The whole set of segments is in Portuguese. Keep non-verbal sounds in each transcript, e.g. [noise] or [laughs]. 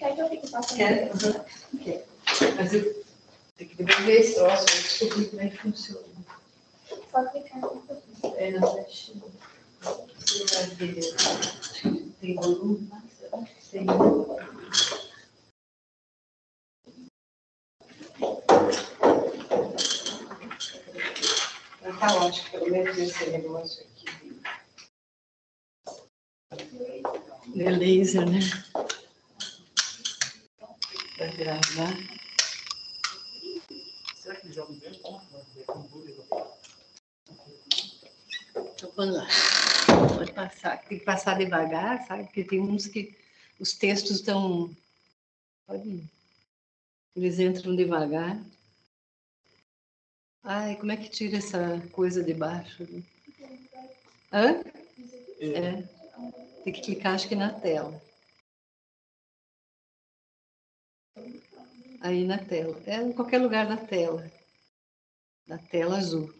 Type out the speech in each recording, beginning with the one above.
Quer que eu fique passando? Quer? Uhum. Quer. Mas eu tenho que devolver esse troço, eu descobri como é que funciona. Só clicar no. É na flechinha. Você vai ver. Acho que tem volume, mas eu acho que tem. Tá ótimo, pelo menos esse negócio aqui. É laser, né? Vai gravar. Será que ele joga dentro? Então, vamos lá. Pode passar. Tem que passar devagar, sabe? Porque tem uns que os textos estão. Pode ir. Eles entram devagar. Ai, como é que tira essa coisa de baixo? ali? Hã? É. Tem que clicar, acho que na tela. Aí na tela. É em qualquer lugar da tela. Na tela azul.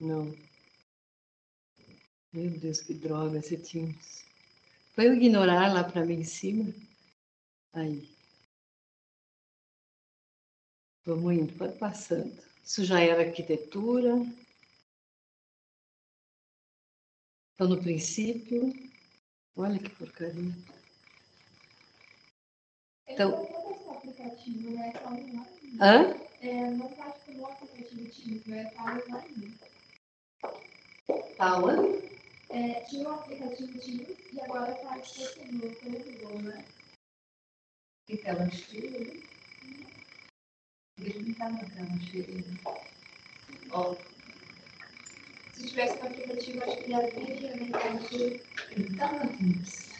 Não. Meu Deus, que droga esse Teams. Foi eu ignorar lá para mim em cima? Aí. Vamos indo, pode passando. Isso já era arquitetura. Então, no princípio, olha que porcaria. Então- Esse aplicativo, né? Tá online. Hã? É, não tá tipo no aplicativo Teams, né? Tá online. Tá onde? É, tinha um aplicativo Teams e agora tá tipo no televisor, né? Que tela cheia? Deixa eu clicar na tela cheia. Ó, Se tivesse no aplicativo, acho que ia vir a mensagem, tá no Teams.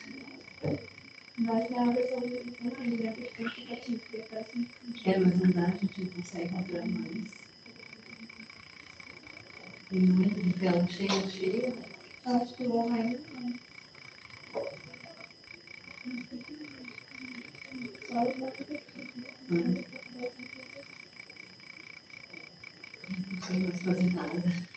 Mas na versão online, né? Porque tem aplicativo que aparece no É, mas não dá, a gente não consegue encontrar mais. Tem muito de tela cheia, cheia. Acho que o online não. Só no aplicativo. Hum. Não sei mais fazer nada.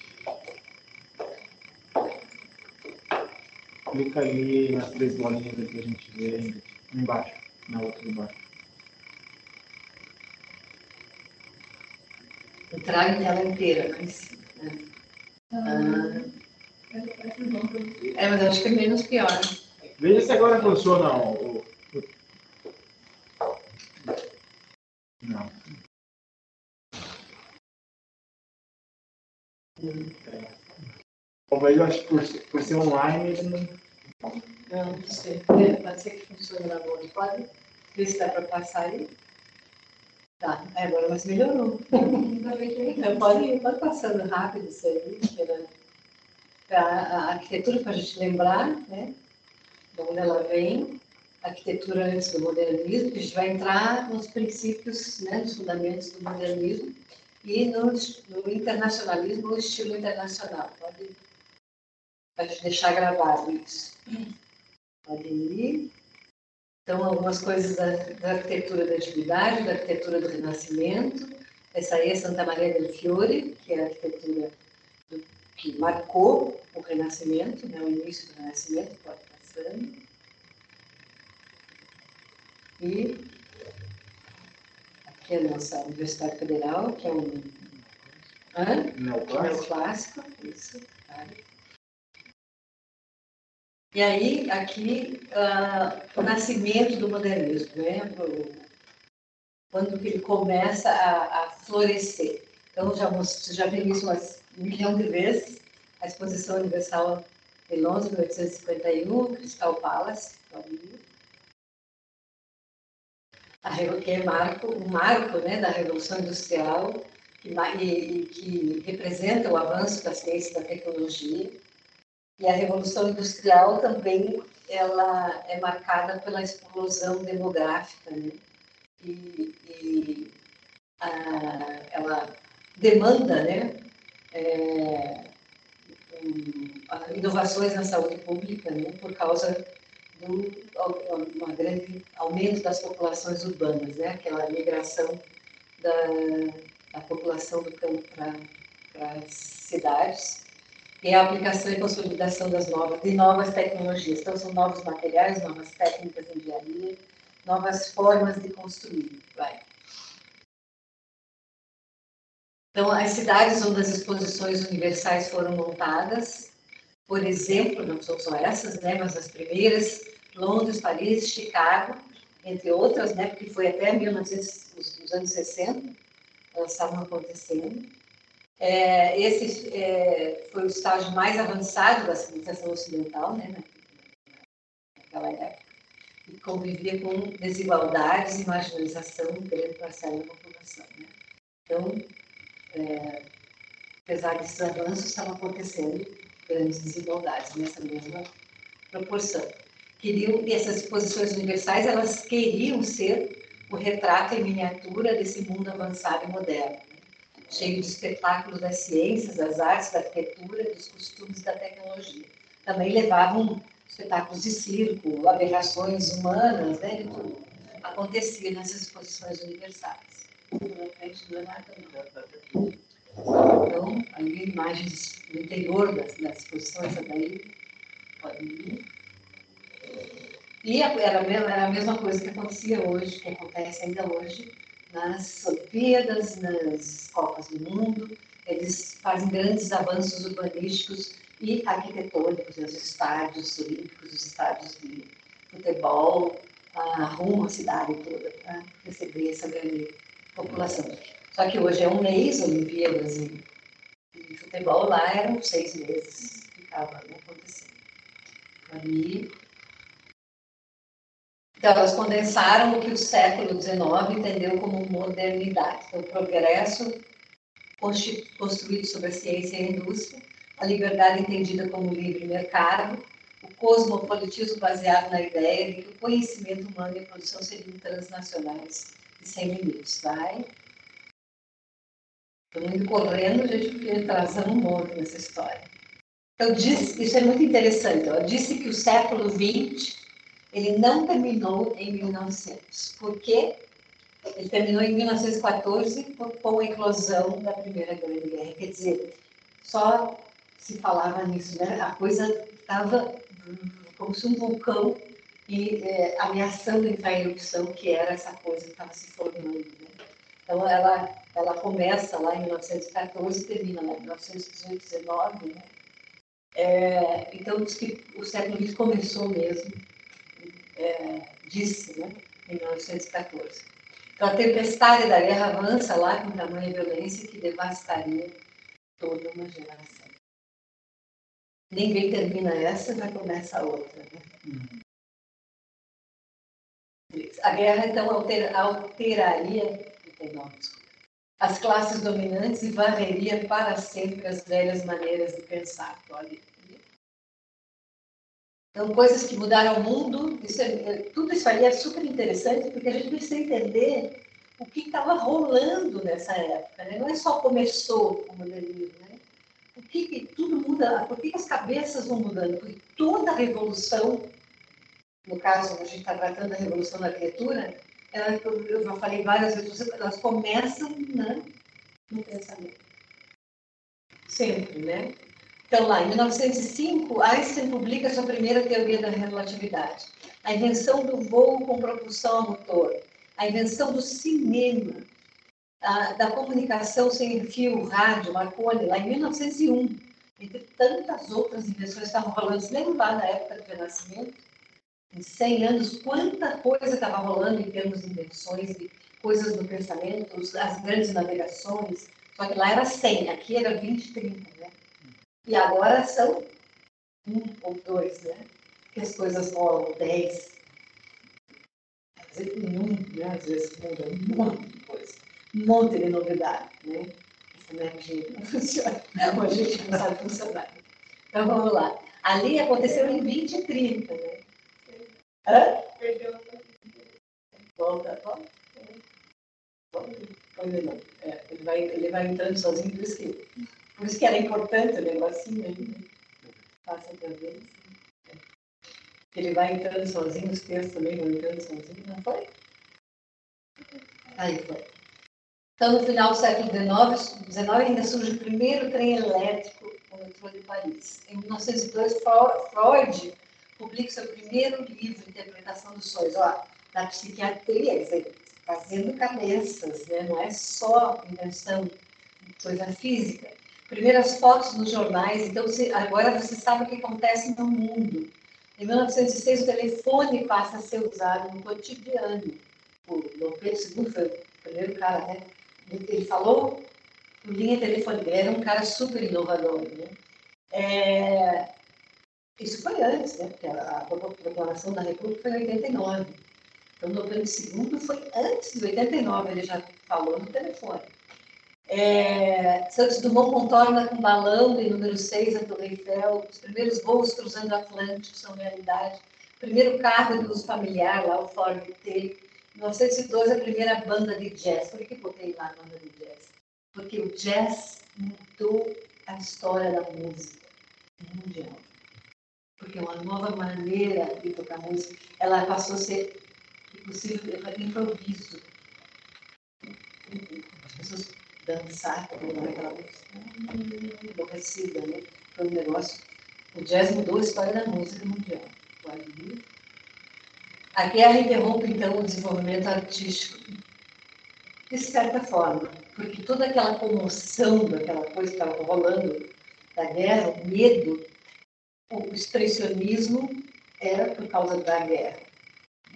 Clica ali nas três bolinhas que a gente vê ainda. Embaixo. Na outra embaixo. Eu trago ela inteira, mas. né? Ah, é, mas acho que é menos pior. Veja se agora funciona o. o- Não. Talvez eu acho que por, ser- por ser online ele não. Não, não sei. Pode ser que funcione na outra. Pode ver se dá para passar aí. Tá, é, agora mas melhorou. [laughs] Então, pode, ir, pode passando rápido isso aí, para a arquitetura, para a gente lembrar, né? De onde ela vem, a arquitetura antes do modernismo, que a gente vai entrar nos princípios, né, nos fundamentos do modernismo e no, no internacionalismo, no estilo internacional. Pode, pode deixar gravado isso. Ir. Então, algumas coisas da, da arquitetura da antiguidade, da arquitetura do renascimento, essa aí é Santa Maria del Fiore, que é a arquitetura do- que marcou o Renascimento, né, o início do Renascimento, pode passando. E aqui é a nossa Universidade Federal, que é um Hã? Neoclássico. neoclássico, isso. tá. E aí, aqui, ah, o nascimento do modernismo, né? Quando ele começa a, a florescer. Então, já, já vi isso umas um milhão de vezes, a Exposição Universal de Londres, 1851, Crystal Palace, ir. A, que é marco, o marco né, da Revolução Industrial, que, e, e que representa o avanço da ciência e da tecnologia. E a Revolução Industrial também ela é marcada pela explosão demográfica, né? E, e a- ela demanda, né? é, inovações na saúde pública, né? Por causa do uma grande aumento das populações urbanas, né? Aquela migração da, da população do campo para as cidades e a aplicação e consolidação das novas, de novas tecnologias. Então, são novos materiais, novas técnicas de engenharia, novas formas de construir. Vai. Então, as cidades onde as exposições universais foram montadas, por exemplo, não são só essas, né, mas as primeiras, Londres, Paris, Chicago, entre outras, né, porque foi até 1900, os, os anos 60, elas estavam acontecendo. É, esse é, foi o estágio mais avançado da civilização ocidental, né, naquela época, e convivia com desigualdades e marginalização de grande parcela da população. Né? Então, é, apesar desses avanços, estavam acontecendo grandes desigualdades nessa mesma proporção. Queriam, e essas exposições universais, elas queriam ser o retrato em miniatura desse mundo avançado e moderno cheio de espetáculos das ciências, das artes, da arquitetura, dos costumes e da tecnologia. Também levavam espetáculos de circo, aberrações humanas, né, e tudo. Acontecia nessas exposições universais. Então, ali imagens do interior das, das exposições, daí pode ir. E era a mesma coisa que acontecia hoje, que acontece ainda hoje, nas Olimpíadas, nas Copas do Mundo, eles fazem grandes avanços urbanísticos e arquitetônicos, os estádios olímpicos, os estádios de futebol, arrumam a cidade toda para receber essa grande população. Só que hoje é um mês, Olimpíadas e, e futebol lá eram seis meses que estava né, acontecendo. Então, elas condensaram o que o século XIX entendeu como modernidade. Então, o progresso construído sobre a ciência e a indústria, a liberdade entendida como livre mercado, o cosmopolitismo baseado na ideia de que o conhecimento humano e a produção seriam transnacionais e sem limites. Vai. Estou indo correndo, a gente trazer um monte nessa história. Eu disse, isso é muito interessante, eu disse que o século XX ele não terminou em 1900. Por quê? Ele terminou em 1914 com a eclosão da Primeira Grande Guerra. Quer dizer, só se falava nisso, né? A coisa estava como se um vulcão e é, ameaçando entrar em erupção, que era essa coisa que estava se formando. Né? Então, ela, ela começa lá em 1914 e termina lá em 1918, 19, né? É, então, diz que o século XX começou mesmo é, disse, né, em 1914. Então, a tempestade da guerra avança lá com tamanha violência que devastaria toda uma geração. Ninguém termina essa, já começa a outra. Né? A guerra, então, alter, alteraria as classes dominantes e varreria para sempre as velhas maneiras de pensar. Olha, então, coisas que mudaram o mundo, isso é, é, tudo isso aí é super interessante, porque a gente precisa entender o que estava rolando nessa época. Né? Não é só começou o modernismo, né? O que, que tudo muda, por que as cabeças vão mudando? Porque toda a revolução, no caso, a gente está tratando da revolução da arquitetura, ela, eu já falei várias vezes, elas começam né, no pensamento. Sempre, né? Então, lá, em 1905, Einstein publica sua primeira teoria da relatividade. A invenção do voo com propulsão a motor, a invenção do cinema, a, da comunicação sem fio, rádio, Marconi, lá em 1901. Entre tantas outras invenções que estavam rolando. Se lembra lá na época do Renascimento? Em 100 anos, quanta coisa estava rolando em termos de invenções, de coisas do pensamento, as grandes navegações. Só que lá era 100, aqui era 20, 30, né? E agora são um ou dois, né? Que as coisas rolam dez. Às vezes, um, né? Às vezes muda um monte de coisa. Um monte de novidade, né? Essa energia não [laughs] funciona. a gente não sabe funcionar. Então vamos lá. Ali aconteceu em 20 e 30, né? Hã? Perdeu Volta, volta. Volta. Não. É, ele, vai, ele vai entrando sozinho, por isso que por isso que era importante o negocinho aí, né? Passa outra vez. Ele vai entrando sozinho, os textos também vão entrando sozinho, não foi? Aí foi. Então, no final do século XIX, XIX ainda surge o primeiro trem elétrico o metrô de Paris. Em 1902, Fro- Freud publica seu primeiro livro, Interpretação dos Sonhos, ó, da psiquiatria, fazendo cabeças, né? não é só invenção coisa física. Primeiras fotos nos jornais, então você- agora você sabe o que acontece no mundo. Em 1906, o telefone passa a ser usado no cotidiano. O Dom Pedro II foi o primeiro cara, né? Ele falou por linha telefônica, ele era um cara super inovador, né? É, Isso foi antes, né? Porque a, proclamação da República foi em 89. Então, Dom Pedro II foi antes de 89, ele já falou no telefone. É, Santos Dumont contorna com balão de número 6 a Torre Eiffel, os primeiros voos cruzando o Atlântico são realidade, primeiro carro de uso familiar, lá o Ford T, 1912 a primeira banda de jazz. Por que botei lá a banda de jazz? Porque o jazz mudou a história da música mundial. Porque é uma nova maneira de tocar música, ela passou a ser possível improviso. As pessoas dançar com aquela música enlouquecida, né? Foi um negócio. O jazz mudou a história da música mundial. A guerra interrompe, então, o desenvolvimento artístico, de certa forma, porque toda aquela comoção daquela coisa que estava rolando, da guerra, o medo, o expressionismo era por causa da guerra.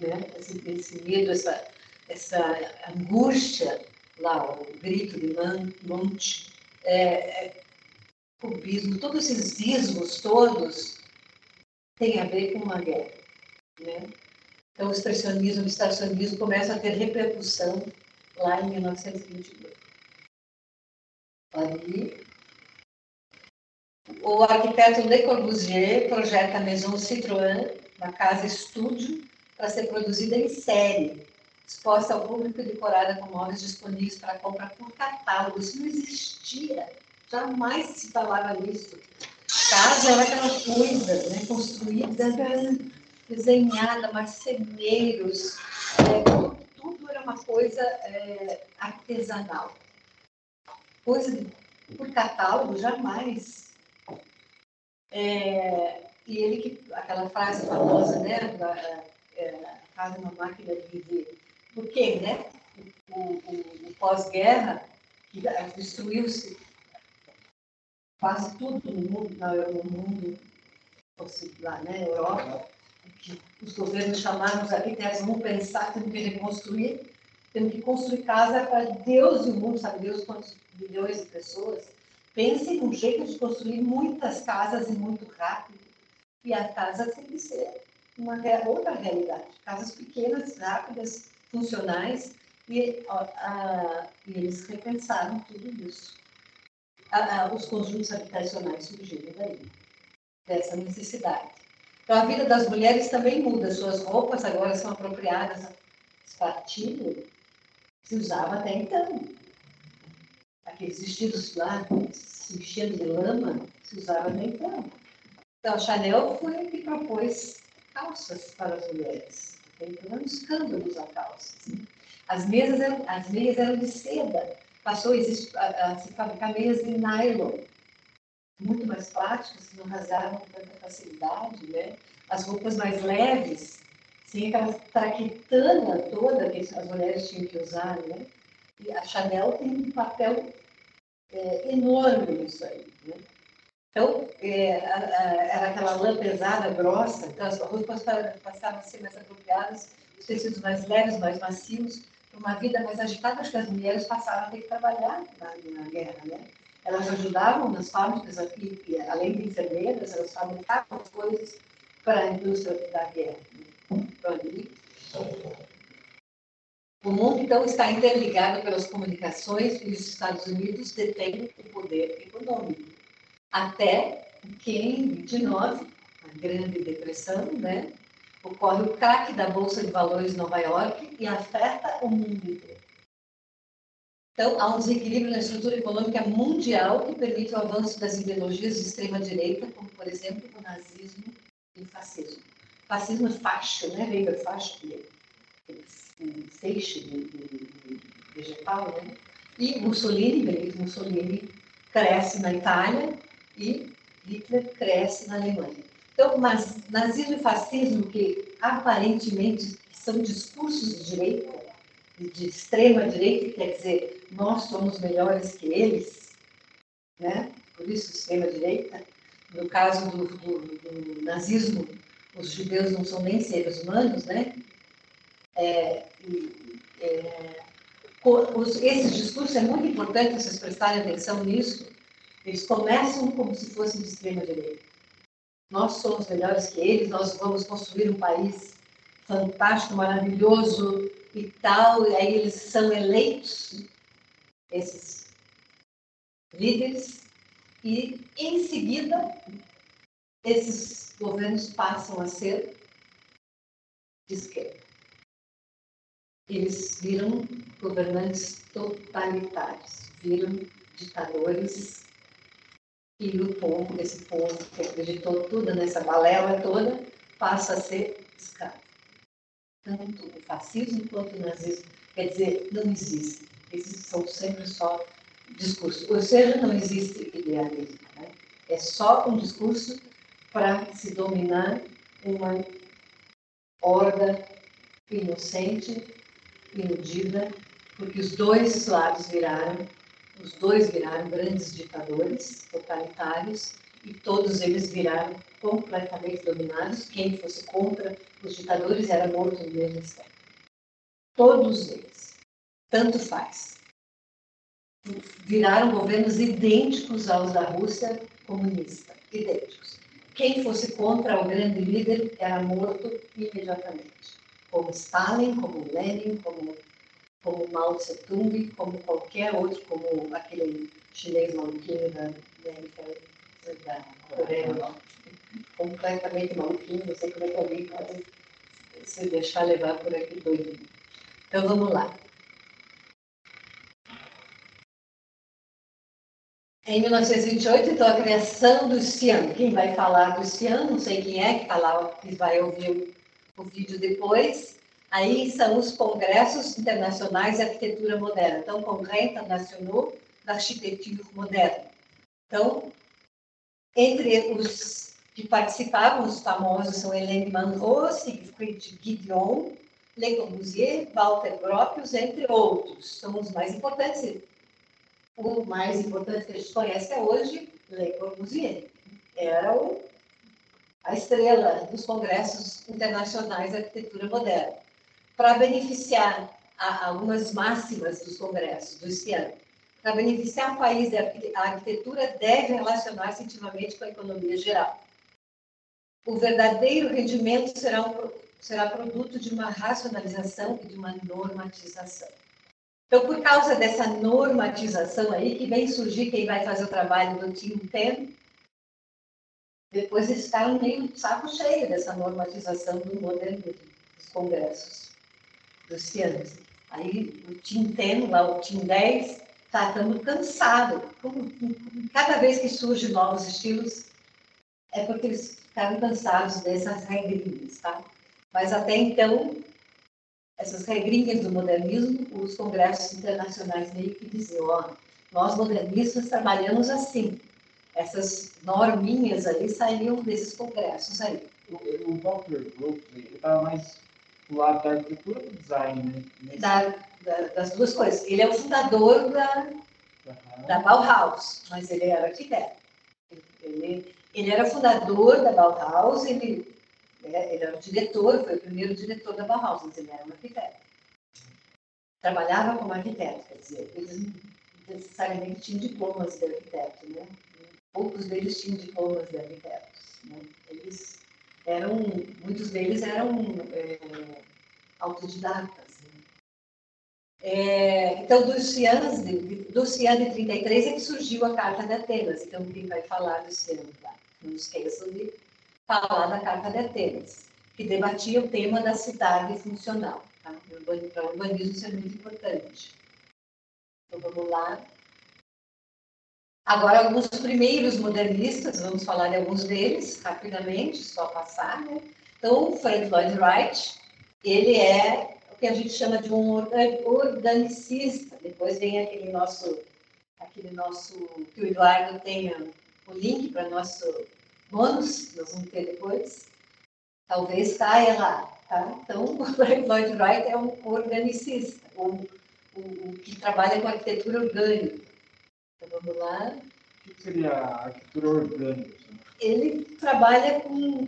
Né? Esse, esse medo, essa, essa angústia, lá, o grito de Monte, é, é, cubismo, todos esses ismos todos têm a ver com uma guerra. Né? Então, o expressionismo, o estacionismo começa a ter repercussão lá em 1922. Ali, o arquiteto Le Corbusier projeta a Maison Citroën, uma casa estúdio, para ser produzida em série, exposta ao público e decorada com móveis disponíveis para compra por catálogo. Isso não existia, jamais se falava nisso. Casa era aquela coisa, né, construída, desenhada, marceneiros, é, tudo, era uma coisa é, artesanal. Coisa de, por catálogo, jamais. É, e ele que, aquela frase famosa, né, da, é, a casa é uma máquina de viver. Por quê, né? O, o, o pós-guerra, que destruiu-se quase tudo no mundo, no mundo lá, né, Europa, que os governos chamaram os arquitetos, vamos pensar, temos que reconstruir, temos que construir casa para Deus e o mundo, sabe Deus quantos milhões de pessoas. Pensem num jeito de construir muitas casas e muito rápido. E a casa tem que ser uma outra realidade. Casas pequenas, rápidas, funcionais, e, a, e eles repensaram tudo isso. A, os conjuntos habitacionais surgiram daí, dessa necessidade. Então, a vida das mulheres também muda. Suas roupas agora são apropriadas. Espartilho se usava até então. Aqueles vestidos lá, se enchendo de lama, se usava até então. Então, a Chanel foi a que propôs calças para as mulheres. Então, era um escândalo usar calças. As, mesas eram, as meias eram de seda. Passou a, a, a se fabricar meias de nylon muito mais práticas, que não rasgavam com tanta facilidade, né? As roupas mais leves, sem aquela traquitana toda que as mulheres tinham que usar, né? E a Chanel tem um papel é, enorme nisso aí, né? Então, é, a, a, era aquela lã pesada, grossa, então as roupas passavam a ser mais apropriadas, os tecidos mais leves, mais macios, uma vida mais agitada, acho que as mulheres passaram a ter que trabalhar na, na guerra, né? Elas ajudavam nas fábricas aqui, além de enfermeiras, elas fabricavam as coisas para a indústria da guerra. O mundo, então, está interligado pelas comunicações e os Estados Unidos detêm o poder econômico. Até que, em 29, a Grande Depressão, né, ocorre o craque da Bolsa de Valores de Nova York e afeta o mundo inteiro. Então, há um desequilíbrio na estrutura econômica mundial que permite o avanço das ideologias de extrema-direita, como, por exemplo, o nazismo e o fascismo. O fascismo é facho, né? Veio da facho, que é um feixe de, de, de vegetal, né? E Mussolini, Benito Mussolini, cresce na Itália e Hitler cresce na Alemanha. Então, mas nazismo e fascismo, que aparentemente são discursos de direita, de extrema direita, quer dizer, nós somos melhores que eles, né? por isso extrema direita. No caso do, do, do nazismo, os judeus não são nem seres humanos, né? É, é, os, esse discurso é muito importante vocês prestarem atenção nisso. Eles começam como se fossem de extrema direita. Nós somos melhores que eles, nós vamos construir um país fantástico, maravilhoso e tal. E aí eles são eleitos, esses líderes, e em seguida esses governos passam a ser de esquerda. Eles viram governantes totalitários, viram ditadores e o povo, esse povo que acreditou tudo nessa balela toda, passa a ser escravo. Tanto o fascismo quanto o nazismo. Quer dizer, não existe. Esses são sempre só discursos. Ou seja, não existe idealismo. Né? É só um discurso para se dominar uma horda inocente iludida, porque os dois lados viraram, os dois viraram grandes ditadores totalitários e todos eles viraram completamente dominados. Quem fosse contra os ditadores era morto no mesmo instante. Todos eles. Tanto faz. Viraram governos idênticos aos da Rússia comunista. Idênticos. Quem fosse contra o grande líder era morto imediatamente como Stalin, como Lenin, como, como Mao Tse-tung, como qualquer outro, como aquele chinês maluquinho da, da, da Coreia, completamente maluquinho, não sei como é que alguém pode se deixar levar por aqui doido. Então vamos lá. Em 1928, então, a criação do CIAN. Quem vai falar do CIAN, não sei quem é, que está lá, que vai ouvir o vídeo depois. Aí são os congressos internacionais de arquitetura moderna. Então, Congrès International d'Architecture Moderne. Então, entre os que participavam, os famosos são Hélène Manrot, Siegfried Gideon, Le Corbusier, Walter Gropius, entre outros. São os mais importantes. O mais importante que a gente conhece até hoje, Le Corbusier. Era o a estrela dos congressos internacionais de arquitetura moderna, para beneficiar algumas máximas dos congressos do ano. Para beneficiar o país, a arquitetura deve relacionar-se intimamente com a economia geral. O verdadeiro rendimento será, um, será produto de uma racionalização e de uma normatização. Então, por causa dessa normatização aí, que vem surgir quem vai fazer o trabalho do Team 10, depois eles ficaram meio saco cheio dessa normatização do modernismo, dos congressos dos. Aí o Tim 10, lá o Tim 10, está ficando cansado. Cada vez que surgem novos estilos, é porque eles ficaram cansados dessas regrinhas, tá? Mas até então, essas regrinhas do modernismo, os congressos internacionais meio que diziam, ó, nós modernistas trabalhamos assim, essas norminhas ali saíam desses congressos aí. O, o Walter ele estava mais lado da arquitetura do design, né? Da, da, das duas coisas. Ele é o fundador da, uhum. da Bauhaus, mas ele era arquiteto. Ele, ele era fundador da Bauhaus, ele, né, ele era o diretor, foi o primeiro diretor da Bauhaus, mas ele era um arquiteto. Trabalhava como arquiteto, quer dizer, eles não necessariamente tinham diplomas de arquiteto, né? poucos deles tinham diplomas de arquitetos. Né? Eles eram, muitos deles eram é, autodidatas. Né? É, então, do Cian, do Cian de 33 é que surgiu a Carta de Atenas. Então, quem vai falar do Cian, tá? não esqueçam de falar da Carta de Atenas, que debatia o tema da cidade funcional. Tá? Para o urbanismo isso é muito importante. Então, vamos lá. Agora, alguns primeiros modernistas, vamos falar de alguns deles rapidamente, só passar, né? Então, Frank Lloyd Wright, ele é o que a gente chama de um organicista. Depois vem aquele nosso, aquele nosso que o Eduardo tenha o link para nosso bônus, nós vamos ter depois. Talvez caia lá, tá? Então, [laughs] o Lloyd Wright é um organicista, um, um, um que trabalha com arquitetura orgânica. Então, vamos lá. O que seria a arquitetura orgânica? Ele trabalha com,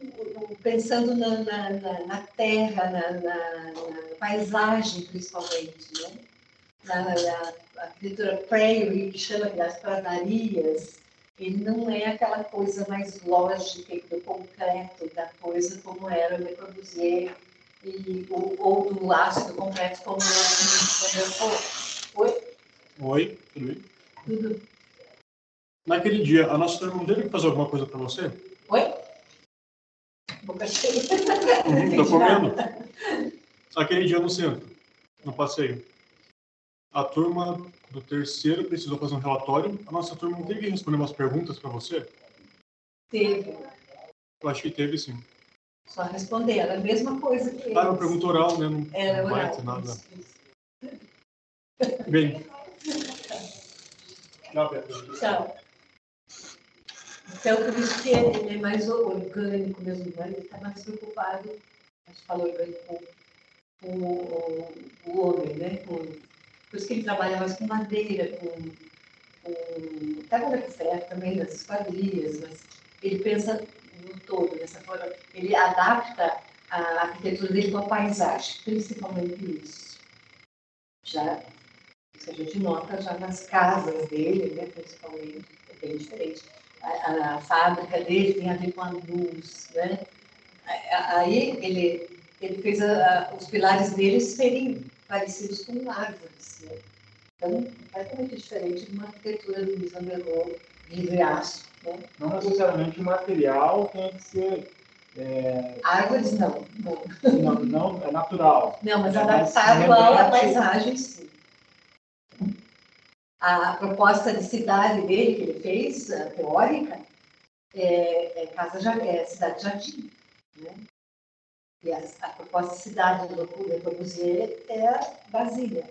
pensando na, na, na, na terra, na, na, paisagem, principalmente, né? Na, na arquitetura prairie, que chama das pradarias, ele não é aquela coisa mais lógica do concreto da coisa como era o Le Corbusier e, ou, ou do ácido concreto como eu Oi? Oi, tudo bem? Tudo. Naquele dia, a nossa turma não teve que fazer alguma coisa para você? Oi? Boca cheia. Uhum, comendo. Aquele dia no centro, no passeio. A turma do terceiro precisou fazer um relatório. A nossa turma não teve que responder umas perguntas para você? Teve. Eu acho que teve, sim. Só responder, era a mesma coisa que Ah, uma pergunta oral, né? Não, era não vai ter nada. Bem. Então, por isso que ele é mais orgânico mesmo, né? ele está mais preocupado, a gente fala orgânico, com o, o homem, né? Com, por isso que ele trabalha mais com madeira, com, com até com ferro também, das esquadrias, mas ele pensa no todo, dessa forma, ele adapta a arquitetura dele com a paisagem, principalmente isso. Já, isso a gente nota já nas casas dele, né, principalmente, é bem diferente a, a, fábrica dele tem a ver com a luz, né? Aí ele, ele fez a, a, os pilares dele serem parecidos com árvores, né? Então, completamente diferente de uma arquitetura do Luiz Amelot, vidro e aço. Né? Não necessariamente o material tem que ser é... Árvores não, não. Não, não é natural. Não, mas é adaptado à paisagem, sim a proposta de cidade dele, que ele fez, a teórica, é, é casa é cidade jardim. Né? E a, a, proposta de cidade do Le Corbusier é a Brasília,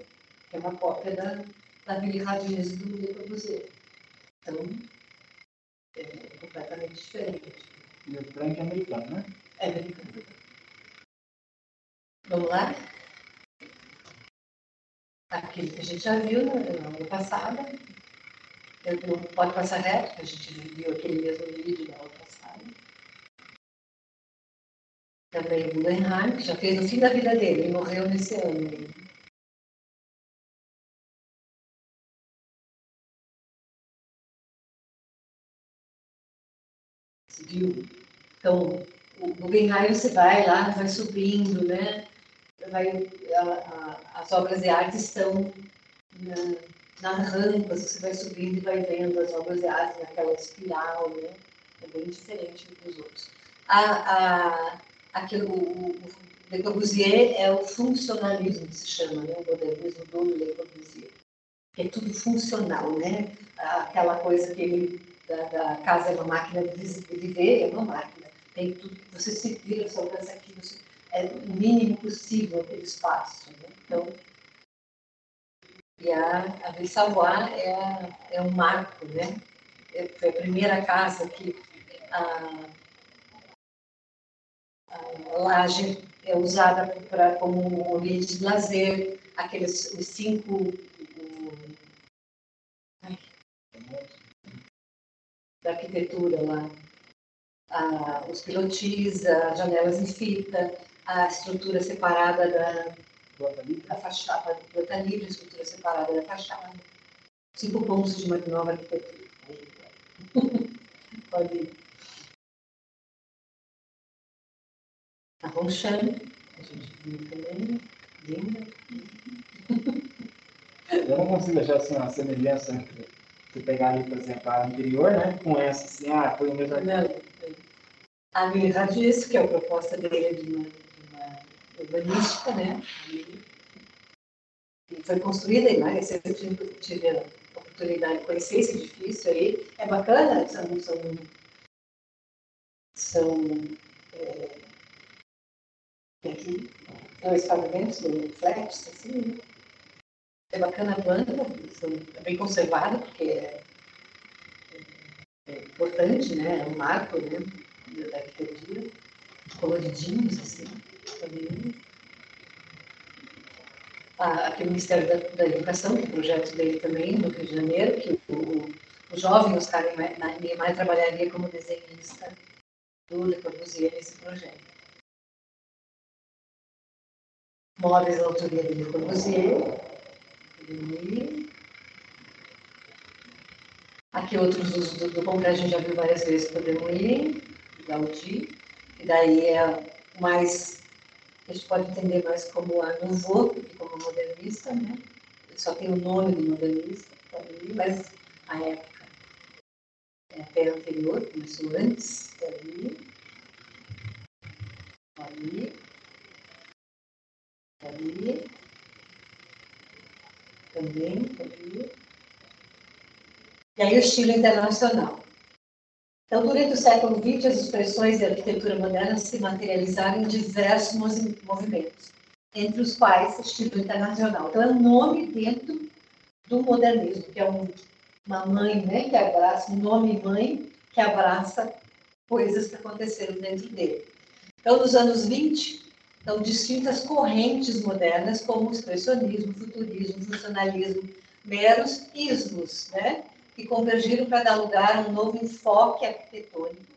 que é uma cópia da, da Ville Radines do Le Corbusier. Então, é completamente diferente. E o Frank é americano, né? É americano. Vamos lá? Aquele que a gente já viu no ano passado. Eu, pode passar reto, que a gente viu aquele mesmo vídeo da aula passada. Também o Guggenheim, que já fez no fim da vida dele, ele morreu nesse ano. Viu? Então, o Guggenheim você vai lá, vai subindo, né? Vai, a, a, as obras de arte estão na, na rampas, você vai subindo e vai vendo as obras de arte naquela espiral, né? É bem diferente dos outros. A, a, aquele, o, o Le Corbusier é o funcionalismo que se chama, né? O modernismo do Le Corbusier. É tudo funcional, né? Aquela coisa que ele, da, da casa é uma máquina de viver, é uma máquina. Tem tudo, você se vira, só pensa aqui, você é o mínimo possível aquele espaço. Né? Então, e a, a Vissavois é, é um marco, né? É, foi a primeira casa que a, a laje é usada pra, como ambiente de lazer, aqueles os cinco da arquitetura lá, ah, os pilotis, janelas em fita, a estrutura separada da, da fachada, planta livre, a estrutura separada da fachada. Cinco pontos de uma nova arquitetura. Pode ir. A Ronchan, a gente viu também, linda. Eu não consigo achar assim, uma semelhança entre você pegar ali, por exemplo, a anterior, né, com essa, assim, ah, foi o mesmo arquiteto. A minha disse que é a proposta dele de uma urbanística, né? E foi construída em mais eu tive, a oportunidade de conhecer esse edifício aí. É bacana, são, são, são é, aqui, dois pavimentos, flats, assim, né? É bacana a planta, são, é bem conservada, porque é, é importante, né? É um marco né? da arquitetura, coloridinhos, assim. Ah, aqui o Ministério da, da Educação, que é o projeto dele também, no Rio de Janeiro, que o, o, jovem Oscar Niemeyer trabalharia como desenhista do Le Corbusier nesse projeto. Móveis da autoria de Le Corbusier. Aqui outros usos do, do a gente já viu várias vezes por Demouy, Gaudí, e daí é mais, a gente pode entender mais como a Nouveau do que como modernista, né? Só tem o nome do modernista, ali, mas a época é até anterior, começou antes, ali, ali, ali, também, ali. E aí o estilo internacional. Então, durante o século XX, as expressões de arquitetura moderna se materializaram em diversos movimentos, entre os quais o estilo internacional. Então, é um nome dentro do modernismo, que é um, uma mãe né, que abraça, um nome mãe que abraça coisas que aconteceram dentro dele. Então, nos anos 20, então, distintas correntes modernas, como o expressionismo, futurismo, funcionalismo, meros ismos, né? Que convergiram para dar lugar a um novo enfoque arquitetônico,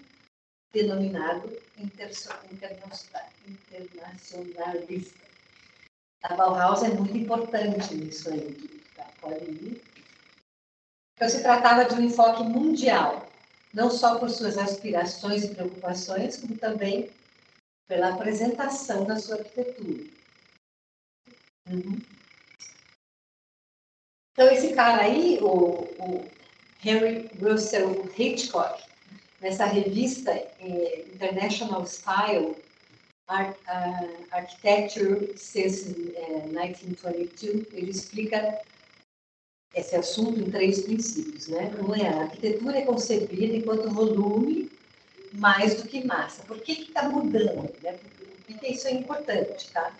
denominado internacionalista. A Bauhaus é muito importante nisso aí, tá? pode ir. Então, se tratava de um enfoque mundial, não só por suas aspirações e preocupações, como também pela apresentação da sua arquitetura. Uhum. Então, esse cara aí, o, o Henry Russell Hitchcock, nessa revista eh, International Style Ar uh, Architecture since uh, 1922, ele explica esse assunto em três princípios, né? Um é a arquitetura é concebida enquanto volume mais do que massa. Por que está mudando? Né? Por que isso é importante, tá?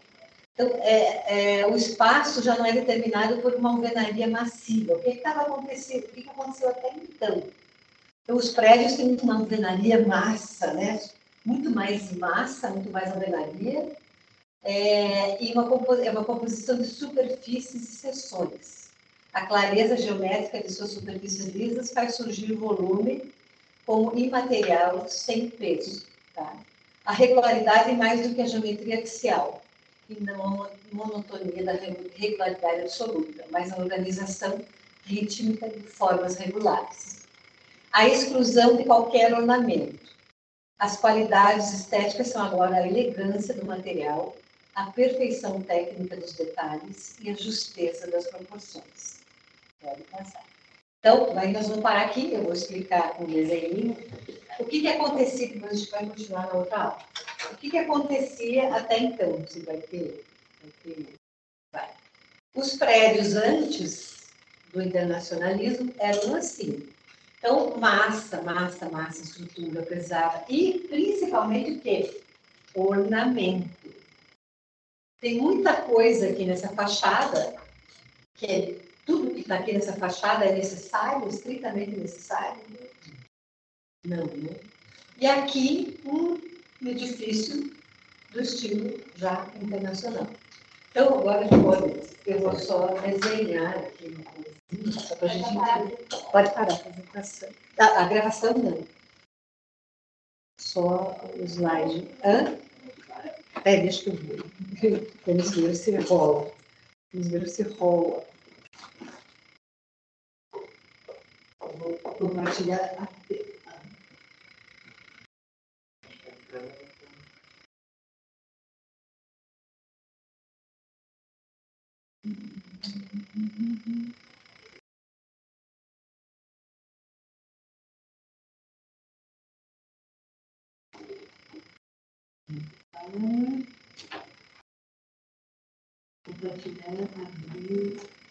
Então, é, é, o espaço já não é determinado por uma alvenaria massiva. O que estava acontecendo? O que aconteceu até então? então? Os prédios têm uma alvenaria massa, né? Muito mais massa, muito mais alvenaria, é, e uma, é uma composição de superfícies e seções. A clareza geométrica de suas superfícies lisas faz surgir o volume como imaterial sem peso. Tá? A regularidade é mais do que a geometria axial não monotonia da regularidade absoluta, mas a organização rítmica de formas regulares. A exclusão de qualquer ornamento. As qualidades estéticas são agora a elegância do material, a perfeição técnica dos detalhes e a justeza das proporções. Passar. Então, nós vamos parar aqui, eu vou explicar com um desenho o que, que acontecia, depois a gente vai continuar na outra aula. O que, que acontecia até então? Você vai ter, vai ter vai. Os prédios antes do internacionalismo eram assim. Então, massa, massa, massa, estrutura pesada e principalmente o quê? Ornamento. Tem muita coisa aqui nessa fachada que é, tudo que está aqui nessa fachada é necessário, estritamente necessário? Não, né? E aqui um edifício do estilo já internacional. Então, agora eu vou só desenhar aqui uma coisinha, só para a gente entender. Pode parar a apresentação. A, a gravação não. Só o slide. Hã? É, deixa eu ver. [laughs] Vamos ver se rola. Vamos ver se rola. Vou compartilhar a Compartilhar, abrir.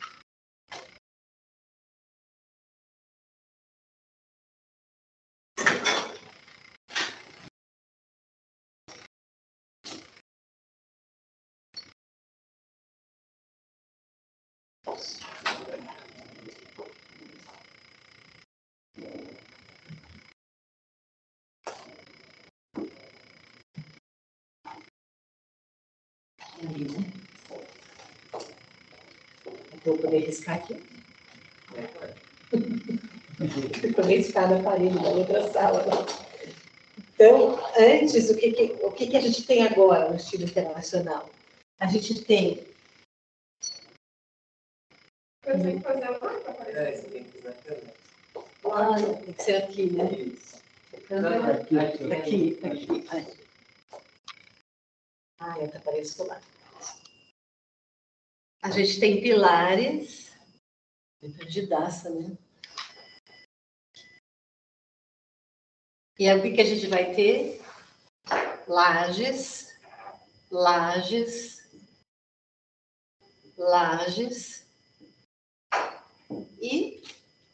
Ali, né? Então, vou poder riscar aqui. [laughs] Poder riscar na parede da outra sala. né? Então, antes, o que, que- o que, que a gente tem agora no estilo internacional? A gente tem Eu tenho que fazer a mão para É, aparecer. você tem que usar também. Olha, tem que ser aqui, né? Isso. Câmera. Aqui, aqui. Aqui, Ai, tá parecendo lá. A gente tem pilares. Bem perdidaça, né? E aí, o que que a gente vai ter? Lajes, lajes, lajes. E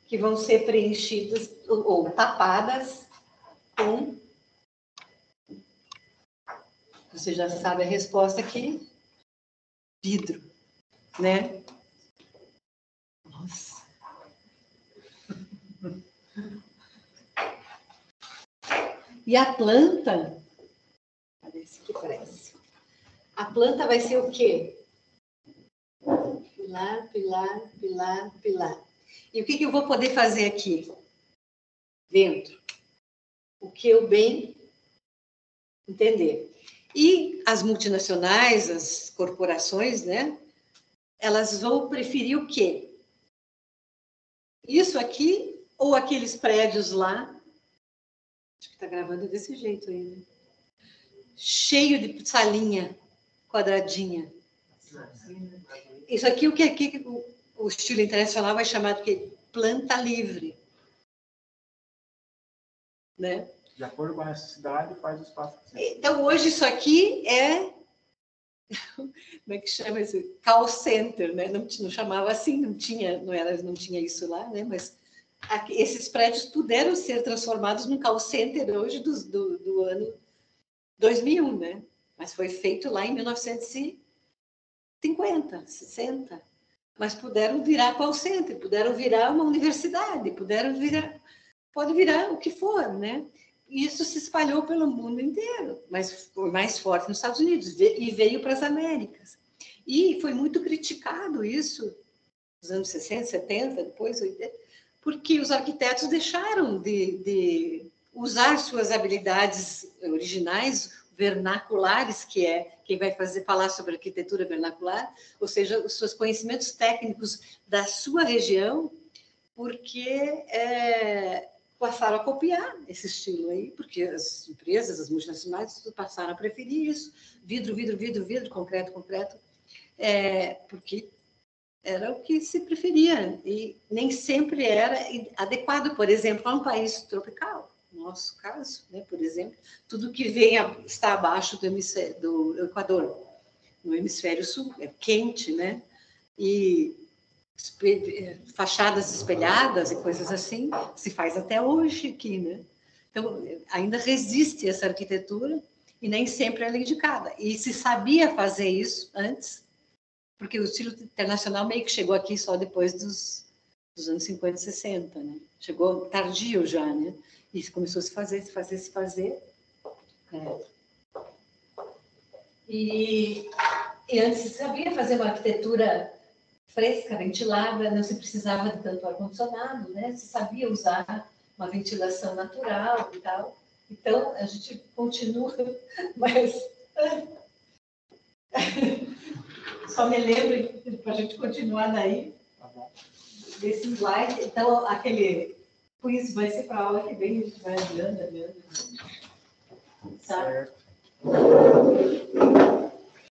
que vão ser preenchidas ou tapadas com. Você já sabe a resposta aqui? Vidro, né? Nossa. E a planta, cadê esse que parece? A planta vai ser o quê? Pilar, pilar, pilar, pilar. E o que, que eu vou poder fazer aqui? Dentro o que eu bem entender. E as multinacionais, as corporações, né? Elas vão preferir o quê? Isso aqui ou aqueles prédios lá? Acho que está gravando desse jeito aí, né? Cheio de salinha quadradinha. Isso aqui, o que aqui o, estilo internacional vai chamar de planta livre. Né? De acordo com a necessidade, faz o espaço. que você- Então, hoje isso aqui é. [laughs] Como é que chama isso? Call center, né? Não, não chamava assim, não tinha, não, era, não tinha isso lá, né? Mas aqui- esses prédios puderam ser transformados num call center hoje do, do, do ano 2001, né? Mas foi feito lá em 1950, 60. Mas puderam virar call center, puderam virar uma universidade, puderam virar. Pode virar o que for, né? Isso se espalhou pelo mundo inteiro, mas foi mais forte nos Estados Unidos e veio para as Américas. E foi muito criticado isso nos anos 60, 70, depois 80, porque os arquitetos deixaram de, de usar suas habilidades originais, vernaculares, que é quem vai fazer falar sobre arquitetura vernacular, ou seja, os seus conhecimentos técnicos da sua região, porque é, passaram a copiar esse estilo aí, porque as empresas, as multinacionais, passaram a preferir isso. Vidro, vidro, vidro, vidro, concreto, concreto, é, porque era o que se preferia e nem sempre era adequado, por exemplo, a um país tropical. No nosso caso, né, por exemplo, tudo que vem a, está abaixo do, do Equador, no hemisfério sul, é quente, né? E espe- fachadas espelhadas e coisas assim, se faz até hoje aqui, né? Então, ainda resiste essa arquitetura e nem sempre ela é indicada. E se sabia fazer isso antes, porque o estilo internacional meio que chegou aqui só depois dos, dos anos 50 e 60, né? Chegou tardio já, né? E começou a se fazer, se fazer, se fazer. É. E, e antes se sabia fazer uma arquitetura fresca, ventilada, não se precisava de tanto ar-condicionado, né? Se sabia usar uma ventilação natural e tal. Então, a gente continua, [laughs] mas... [laughs] Só me lembro, para a gente continuar daí, Tá desse slide. Então, aquele quiz vai ser para a aula que vem, a gente vai adiando, adiando. Tá? Certo.